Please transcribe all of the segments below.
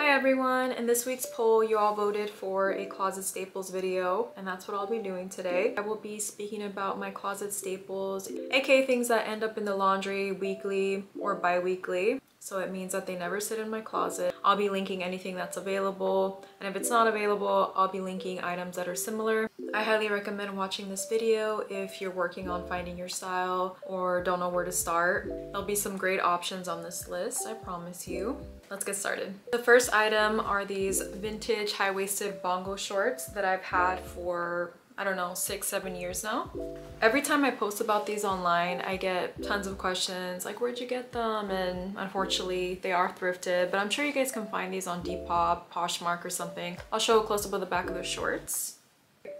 Hi everyone! In this week's poll, you all voted for a closet staples video, and that's what I'll be doing today. I will be speaking about my closet staples, aka things that end up in the laundry weekly or bi-weekly. So it means that they never sit in my closet. I'll be linking anything that's available, and if it's not available, I'll be linking items that are similar. I highly recommend watching this video if you're working on finding your style or don't know where to start. There'll be some great options on this list, I promise you. Let's get started. The first item are these vintage high-waisted bongo shorts that I've had for I don't know, six, seven years now. Every time I post about these online, I get tons of questions like, where'd you get them? And unfortunately, they are thrifted, but I'm sure you guys can find these on Depop, Poshmark or something. I'll show a close-up of the back of the shorts.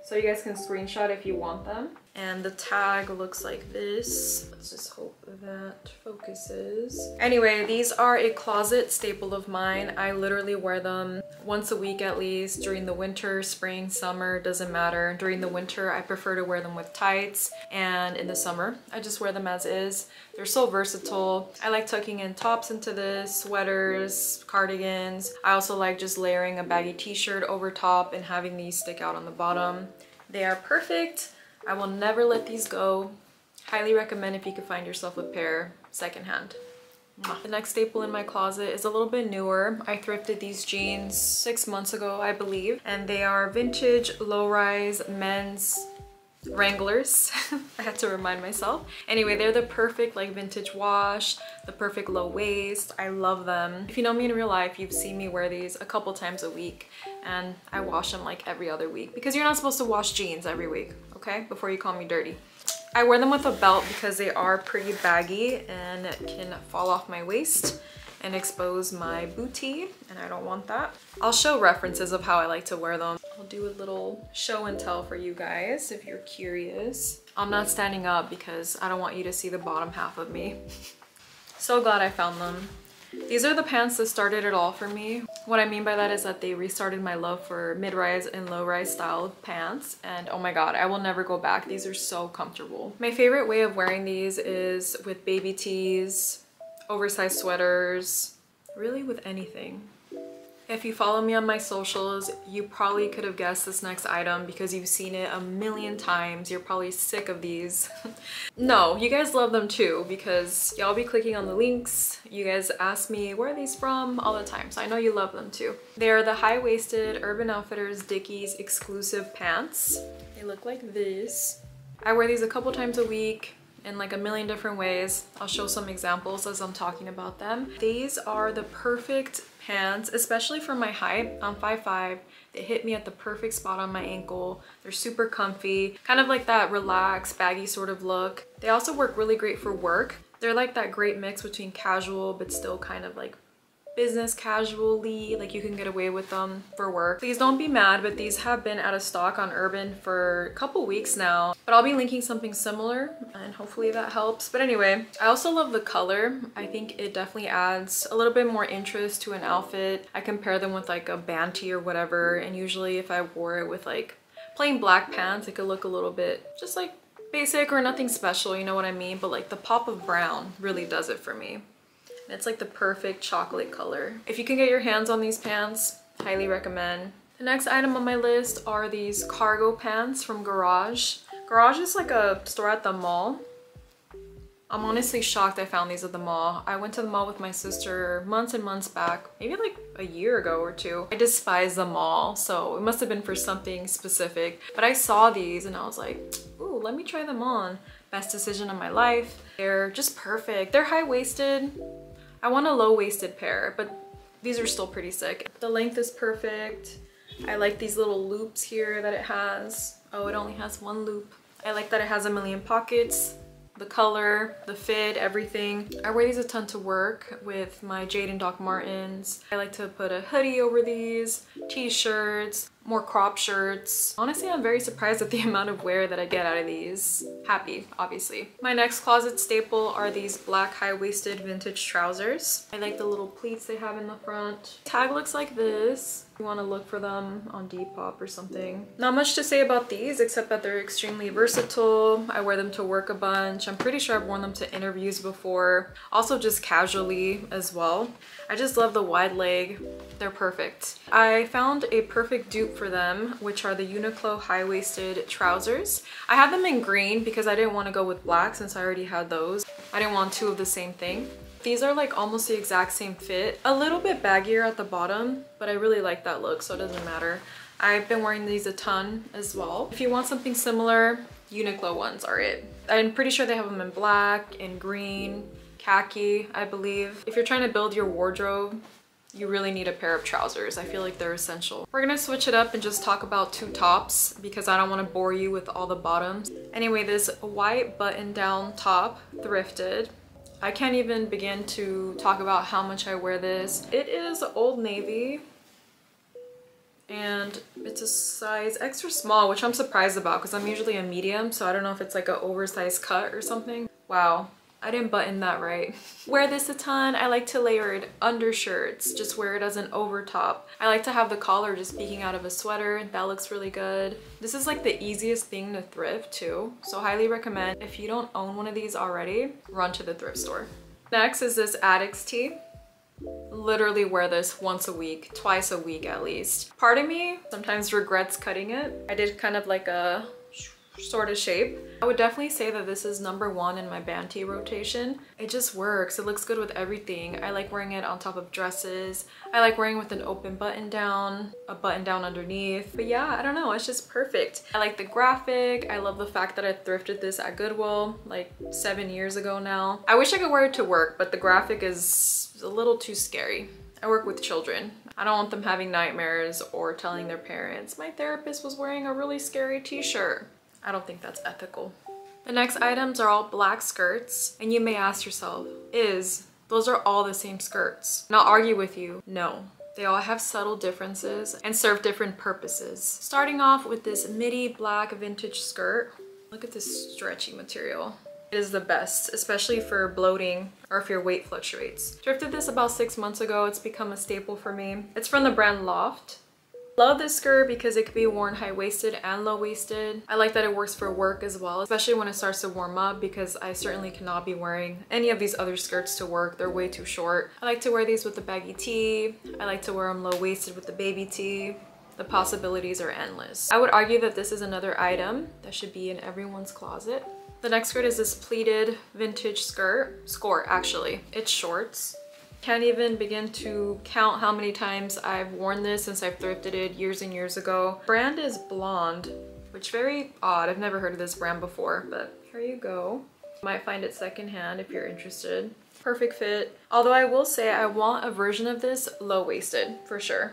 So you guys can screenshot if you want them. And the tag looks like this. Let's just hope that focuses. Anyway, these are a closet staple of mine. I literally wear them once a week at least during the winter, spring, summer, doesn't matter. During the winter, I prefer to wear them with tights and in the summer, I just wear them as is. They're so versatile. I like tucking in tops into this, sweaters, cardigans. I also like just layering a baggy t-shirt over top and having these stick out on the bottom. They are perfect I will never let these go. Highly recommend if you could find yourself a pair secondhand. The next staple in my closet is a little bit newer. I thrifted these jeans six months ago, I believe, and they are vintage low-rise men's Wranglers. I had to remind myself. Anyway, they're the perfect like vintage wash, the perfect low waist. I love them. If you know me in real life, you've seen me wear these a couple times a week and I wash them like every other week because you're not supposed to wash jeans every week, okay? Before you call me dirty. I wear them with a belt because they are pretty baggy and can fall off my waist and expose my booty and I don't want that. I'll show references of how I like to wear them. I'll do a little show and tell for you guys if you're curious. I'm not standing up because I don't want you to see the bottom half of me. so glad I found them. These are the pants that started it all for me. What I mean by that is that they restarted my love for mid-rise and low-rise style pants and oh my god, I will never go back. These are so comfortable. My favorite way of wearing these is with baby tees, oversized sweaters, really with anything. If you follow me on my socials, you probably could have guessed this next item because you've seen it a million times. You're probably sick of these. no, you guys love them too because y'all be clicking on the links. You guys ask me, where are these from? All the time, so I know you love them too. They are the high-waisted Urban Outfitters Dickies exclusive pants. They look like this. I wear these a couple times a week in like a million different ways. I'll show some examples as I'm talking about them. These are the perfect pants, especially for my height. I'm 5'5". They hit me at the perfect spot on my ankle. They're super comfy, kind of like that relaxed, baggy sort of look. They also work really great for work. They're like that great mix between casual but still kind of like business casually like you can get away with them for work. Please don't be mad but these have been out of stock on urban for a couple weeks now but i'll be linking something similar and hopefully that helps. But anyway i also love the color. I think it definitely adds a little bit more interest to an outfit. I compare them with like a band tee or whatever and usually if i wore it with like plain black pants it could look a little bit just like basic or nothing special you know what i mean? But like the pop of brown really does it for me it's like the perfect chocolate color. If you can get your hands on these pants, highly recommend. The next item on my list are these cargo pants from Garage. Garage is like a store at the mall. I'm honestly shocked I found these at the mall. I went to the mall with my sister months and months back, maybe like a year ago or two. I despise the mall, so it must have been for something specific. But I saw these and I was like, ooh, let me try them on. Best decision of my life. They're just perfect. They're high-waisted, I want a low-waisted pair, but these are still pretty sick. The length is perfect. I like these little loops here that it has. Oh, it only has one loop. I like that it has a million pockets the color, the fit, everything. I wear these a ton to work with my Jadon Doc Martens. I like to put a hoodie over these, t-shirts, more crop shirts. Honestly, I'm very surprised at the amount of wear that I get out of these. Happy, obviously. My next closet staple are these black high-waisted vintage trousers. I like the little pleats they have in the front. Tag looks like this. You want to look for them on Depop or something. Not much to say about these except that they're extremely versatile. I wear them to work a bunch. I'm pretty sure I've worn them to interviews before. Also just casually as well. I just love the wide leg. They're perfect. I found a perfect dupe for them, which are the Uniqlo high-waisted trousers. I have them in green because I didn't want to go with black since I already had those. I didn't want two of the same thing. These are like almost the exact same fit. A little bit baggier at the bottom, but I really like that look, so it doesn't matter. I've been wearing these a ton as well. If you want something similar, Uniqlo ones are it. I'm pretty sure they have them in black, in green, khaki, I believe. If you're trying to build your wardrobe, you really need a pair of trousers. I feel like they're essential. We're gonna switch it up and just talk about two tops because I don't wanna bore you with all the bottoms. Anyway, this white button down top, thrifted. I can't even begin to talk about how much I wear this. It is Old Navy and it's a size extra small, which I'm surprised about because I'm usually a medium, so I don't know if it's like an oversized cut or something. Wow, I didn't button that right. wear this a ton. I like to layer it undershirts, just wear it as an over top. I like to have the collar just peeking out of a sweater. That looks really good. This is like the easiest thing to thrift too. So highly recommend if you don't own one of these already, run to the thrift store. Next is this Adicts tee literally wear this once a week, twice a week at least. Part of me sometimes regrets cutting it. I did kind of like a sort of shape. I would definitely say that this is number one in my band tee rotation. It just works. It looks good with everything. I like wearing it on top of dresses. I like wearing with an open button down, a button down underneath. But yeah, I don't know. It's just perfect. I like the graphic. I love the fact that I thrifted this at Goodwill like seven years ago now. I wish I could wear it to work, but the graphic is a little too scary. I work with children. I don't want them having nightmares or telling their parents, my therapist was wearing a really scary t-shirt. I don't think that's ethical. The next items are all black skirts and you may ask yourself, is those are all the same skirts? And I'll argue with you, no. They all have subtle differences and serve different purposes. Starting off with this midi black vintage skirt. Look at this stretchy material. It is the best, especially for bloating or if your weight fluctuates. Thrifted this about six months ago. It's become a staple for me. It's from the brand Loft. Love this skirt because it could be worn high-waisted and low-waisted. I like that it works for work as well, especially when it starts to warm up because I certainly cannot be wearing any of these other skirts to work. They're way too short. I like to wear these with the baggy tee. I like to wear them low-waisted with the baby tee. The possibilities are endless. I would argue that this is another item that should be in everyone's closet. The next skirt is this pleated vintage skirt. Skirt, actually. It's shorts. Can't even begin to count how many times I've worn this since I've thrifted it years and years ago. Brand is Blonde, which very odd. I've never heard of this brand before, but here you go. You Might find it secondhand if you're interested. Perfect fit. Although I will say I want a version of this low-waisted for sure.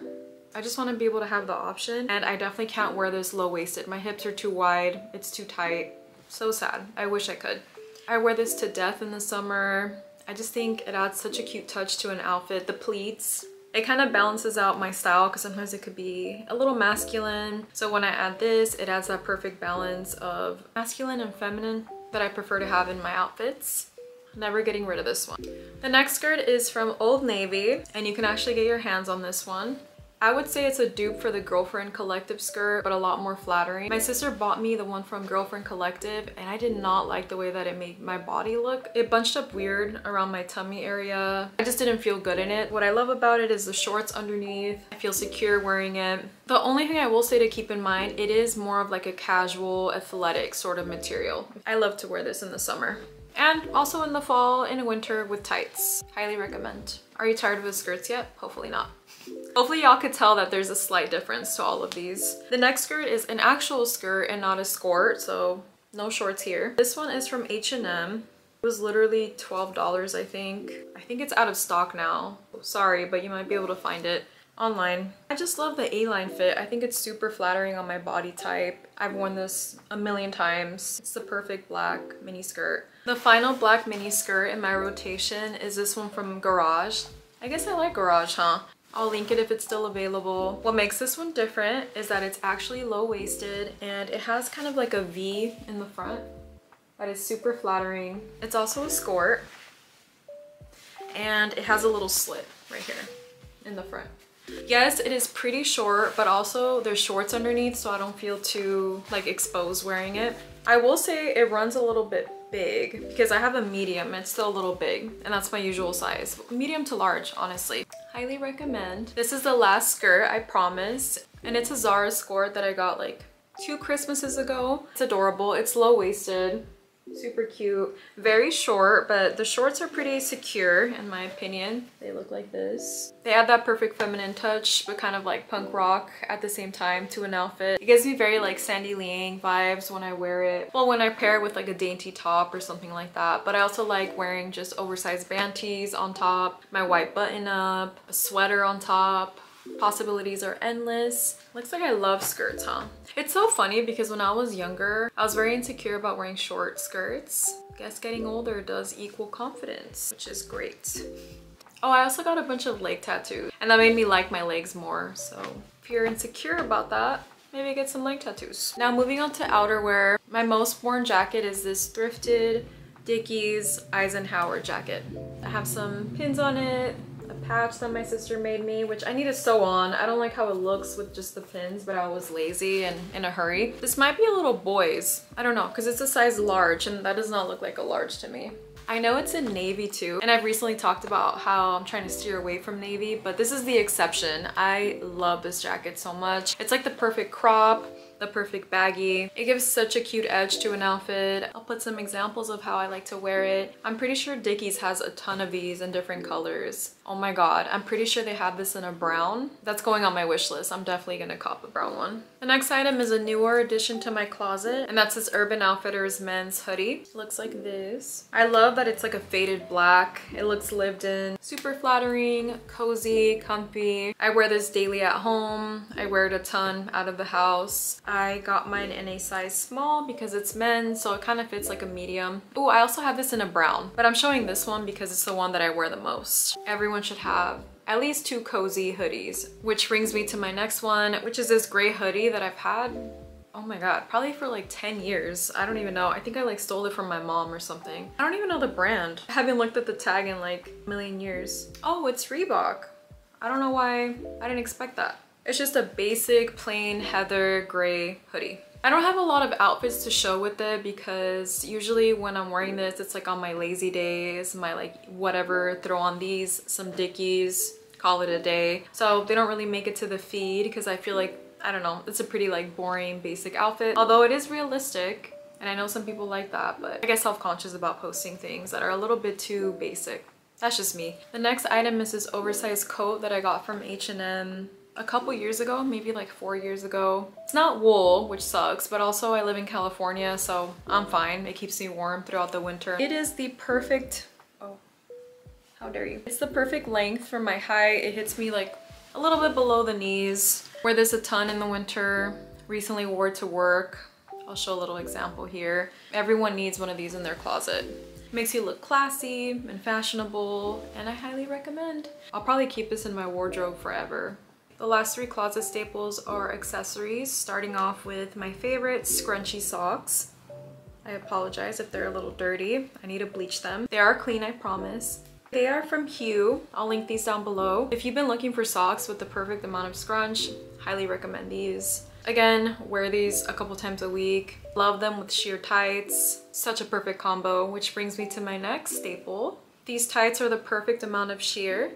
I just want to be able to have the option and I definitely can't wear this low-waisted. My hips are too wide, it's too tight. So sad. I wish I could. I wear this to death in the summer. I just think it adds such a cute touch to an outfit. The pleats, it kind of balances out my style because sometimes it could be a little masculine. So when I add this, it adds that perfect balance of masculine and feminine that I prefer to have in my outfits. Never getting rid of this one. The next skirt is from Old Navy and you can actually get your hands on this one. I would say it's a dupe for the Girlfriend Collective skirt, but a lot more flattering. My sister bought me the one from Girlfriend Collective and I did not like the way that it made my body look. It bunched up weird around my tummy area. I just didn't feel good in it. What I love about it is the shorts underneath. I feel secure wearing it. The only thing I will say to keep in mind, it is more of like a casual athletic sort of material. I love to wear this in the summer and also in the fall and winter with tights. Highly recommend. Are you tired of the skirts yet? Hopefully not. Hopefully y'all could tell that there's a slight difference to all of these. The next skirt is an actual skirt and not a skirt, so no shorts here. This one is from H&M. It was literally $12, I think. I think it's out of stock now. Sorry, but you might be able to find it online. I just love the A-line fit. I think it's super flattering on my body type. I've worn this a million times. It's the perfect black mini skirt. The final black mini skirt in my rotation is this one from Garage. I guess I like Garage, huh? I'll link it if it's still available. What makes this one different is that it's actually low-waisted and it has kind of like a V in the front that is super flattering. It's also a skirt and it has a little slit right here in the front. Yes, it is pretty short, but also there's shorts underneath so I don't feel too like exposed wearing it. I will say it runs a little bit big because I have a medium, it's still a little big and that's my usual size. Medium to large, honestly. Highly recommend. This is the last skirt, I promise. And it's a Zara skirt that I got like two Christmases ago. It's adorable, it's low-waisted super cute. Very short but the shorts are pretty secure in my opinion. They look like this. They add that perfect feminine touch but kind of like punk rock at the same time to an outfit. It gives me very like sandy liang vibes when i wear it. Well when i pair it with like a dainty top or something like that. But i also like wearing just oversized band tees on top my white button up a sweater on top possibilities are endless. Looks like I love skirts, huh? It's so funny because when I was younger, I was very insecure about wearing short skirts. Guess getting older does equal confidence, which is great. Oh, I also got a bunch of leg tattoos and that made me like my legs more. So if you're insecure about that, maybe get some leg tattoos. Now moving on to outerwear, my most worn jacket is this thrifted Dickies Eisenhower jacket. I have some pins on it, patch that my sister made me, which I need to sew on. I don't like how it looks with just the pins, but I was lazy and in a hurry. This might be a little boys. I don't know, because it's a size large and that does not look like a large to me. I know it's in navy too, and I've recently talked about how I'm trying to steer away from navy, but this is the exception. I love this jacket so much. It's like the perfect crop the perfect baggy. It gives such a cute edge to an outfit. I'll put some examples of how I like to wear it. I'm pretty sure Dickies has a ton of these in different colors. Oh my god, I'm pretty sure they have this in a brown. That's going on my wish list. I'm definitely gonna cop a brown one. The next item is a newer addition to my closet, and that's this Urban Outfitters men's hoodie. Looks like this. I love that it's like a faded black. It looks lived in. Super flattering, cozy, comfy. I wear this daily at home. I wear it a ton out of the house. I got mine in a size small because it's men's, so it kind of fits like a medium. Oh, I also have this in a brown, but I'm showing this one because it's the one that I wear the most. Everyone should have at least two cozy hoodies, which brings me to my next one, which is this gray hoodie that I've had oh my god probably for like 10 years. I don't even know. I think i like stole it from my mom or something. I don't even know the brand. I haven't looked at the tag in like a million years. Oh it's reebok. I don't know why i didn't expect that it's just a basic plain heather gray hoodie. I don't have a lot of outfits to show with it because usually when I'm wearing this, it's like on my lazy days, my like whatever, throw on these, some Dickies, call it a day. So they don't really make it to the feed because I feel like, I don't know, it's a pretty like boring basic outfit. Although it is realistic and I know some people like that, but I get self-conscious about posting things that are a little bit too basic. That's just me. The next item is this oversized coat that I got from H&M a couple years ago, maybe like four years ago. It's not wool, which sucks, but also I live in California, so I'm fine. It keeps me warm throughout the winter. It is the perfect, oh, how dare you. It's the perfect length for my height. It hits me like a little bit below the knees. Wear this a ton in the winter. Recently wore to work. I'll show a little example here. Everyone needs one of these in their closet. Makes you look classy and fashionable, and I highly recommend. I'll probably keep this in my wardrobe forever. The last three closet staples are accessories, starting off with my favorite scrunchy socks. I apologize if they're a little dirty. I need to bleach them. They are clean, I promise. They are from Hue. I'll link these down below. If you've been looking for socks with the perfect amount of scrunch, highly recommend these. Again, wear these a couple times a week. Love them with sheer tights. Such a perfect combo, which brings me to my next staple. These tights are the perfect amount of sheer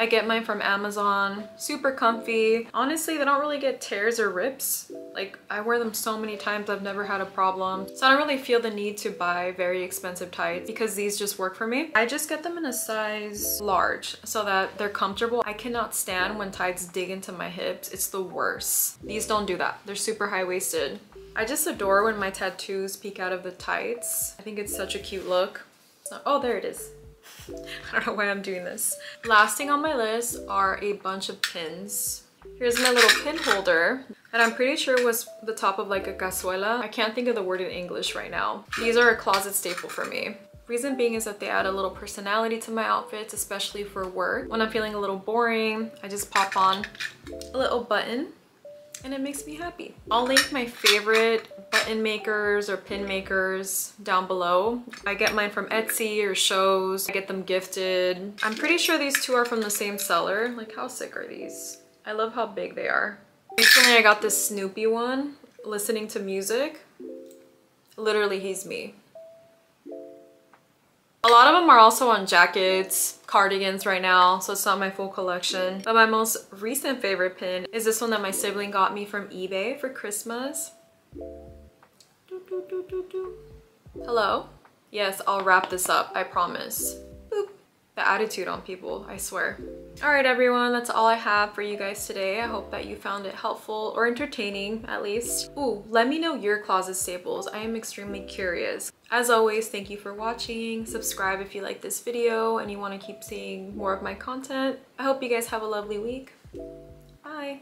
I get mine from Amazon, super comfy. Honestly, they don't really get tears or rips. Like I wear them so many times, I've never had a problem. So I don't really feel the need to buy very expensive tights because these just work for me. I just get them in a size large so that they're comfortable. I cannot stand when tights dig into my hips. It's the worst. These don't do that. They're super high-waisted. I just adore when my tattoos peek out of the tights. I think it's such a cute look. So, oh, there it is. I don't know why I'm doing this. Last thing on my list are a bunch of pins. Here's my little pin holder and I'm pretty sure it was the top of like a cazuela. I can't think of the word in English right now. These are a closet staple for me. Reason being is that they add a little personality to my outfits, especially for work. When I'm feeling a little boring, I just pop on a little button and it makes me happy. I'll link my favorite button makers or pin makers down below. I get mine from Etsy or shows. I get them gifted. I'm pretty sure these two are from the same seller. Like how sick are these? I love how big they are. Recently I got this Snoopy one, listening to music. Literally he's me. A lot of them are also on jackets, cardigans right now, so it's not my full collection. But my most recent favorite pin is this one that my sibling got me from eBay for Christmas. Hello? Yes, I'll wrap this up, I promise. The attitude on people, I swear. All right, everyone, that's all I have for you guys today. I hope that you found it helpful or entertaining, at least. Ooh, let me know your closet staples. I am extremely curious. As always, thank you for watching. Subscribe if you like this video and you want to keep seeing more of my content. I hope you guys have a lovely week. Bye.